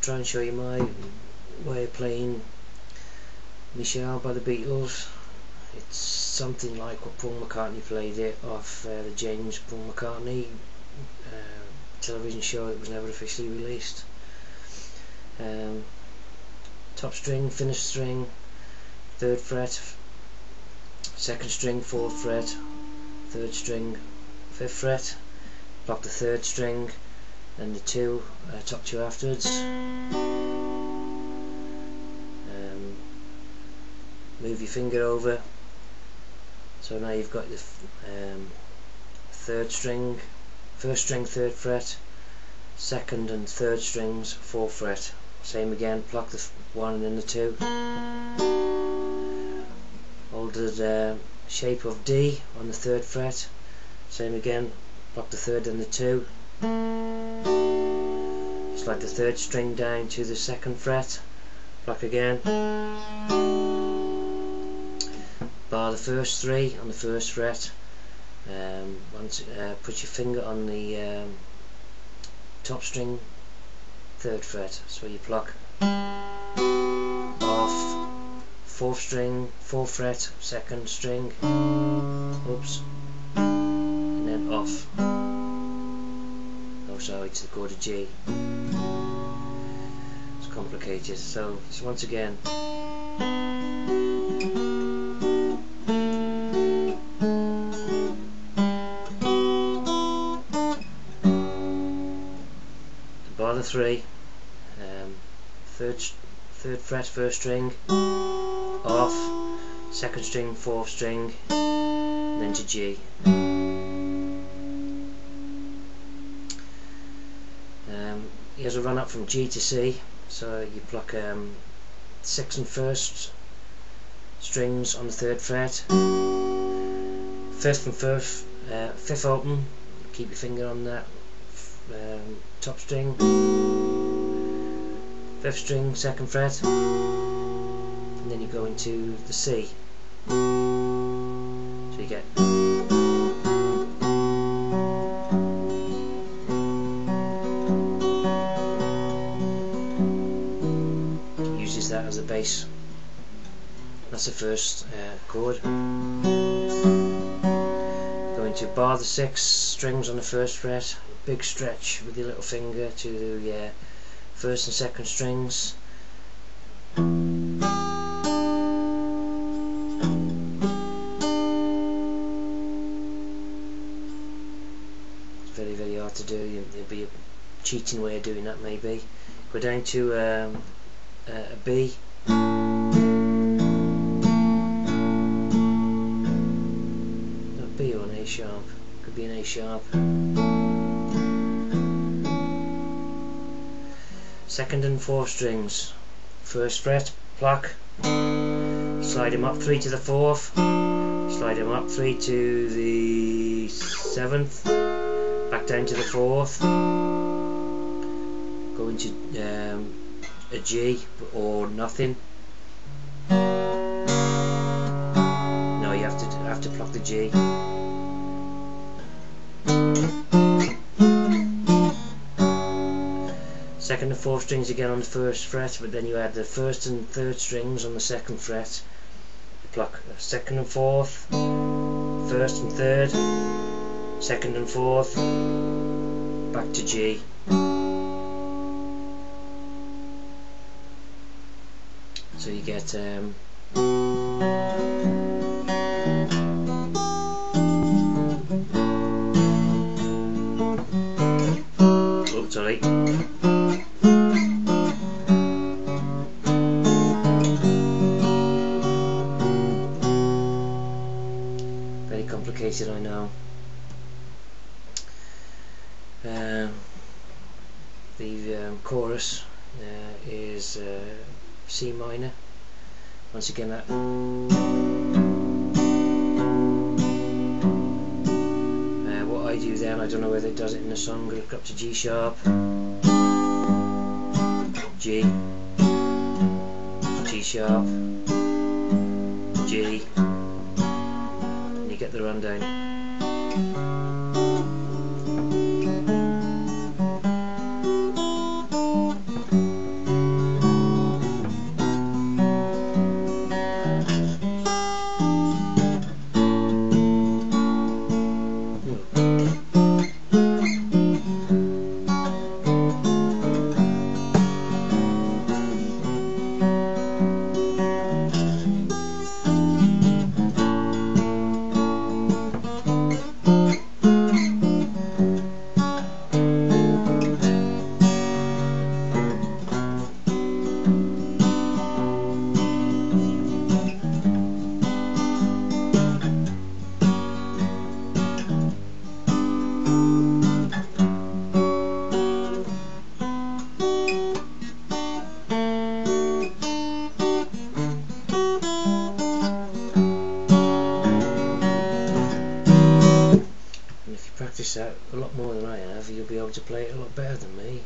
try and show you my way of playing Michelle by the Beatles. It's something like what Paul McCartney played it off uh, the James Paul McCartney uh, television show that was never officially released. Um, top string, finish string, third fret, second string, fourth fret, third string, fifth fret, block the third string, then the two, uh, top two afterwards. Um, move your finger over. So now you've got the um, third string, first string, third fret, second and third strings, fourth fret. Same again, pluck the one and then the two. Hold the uh, shape of D on the third fret. Same again, pluck the third and the two. Slide the third string down to the second fret. Pluck again. Bar the first three on the first fret. Um, once, uh, put your finger on the um, top string third fret so you pluck off fourth string fourth fret second string oops and then off sorry it's the chord of G. It's complicated. So, so once again. Bar the three um, third third fret first string off second string fourth string then to G run up from G to C so you pluck um, sixth and first strings on the third fret fifth and first uh, fifth open keep your finger on that um, top string fifth string, second fret, and then you go into the C. So you get bass. That's the first uh, chord. Going to bar the six strings on the first fret, big stretch with your little finger to the uh, first and second strings. It's very very hard to do. There'll be a cheating way of doing that maybe. Go down to um, a B a B or an A sharp. Could be an A sharp. Second and fourth strings. First fret pluck. Slide him up three to the fourth. Slide him up three to the seventh. Back down to the fourth. Go into um, a G or nothing. No you have to have to pluck the G. Second and fourth strings again on the first fret but then you add the first and third strings on the second fret. You pluck second and fourth first and third second and fourth back to G so you get um, oh sorry. Very complicated I know. Um, the um, chorus uh, is uh, C minor. Once again that uh, what I do then I don't know whether it does it in the song look up to G sharp. G. G sharp. G. And you get the rundown. practice a lot more than I have, you'll be able to play it a lot better than me.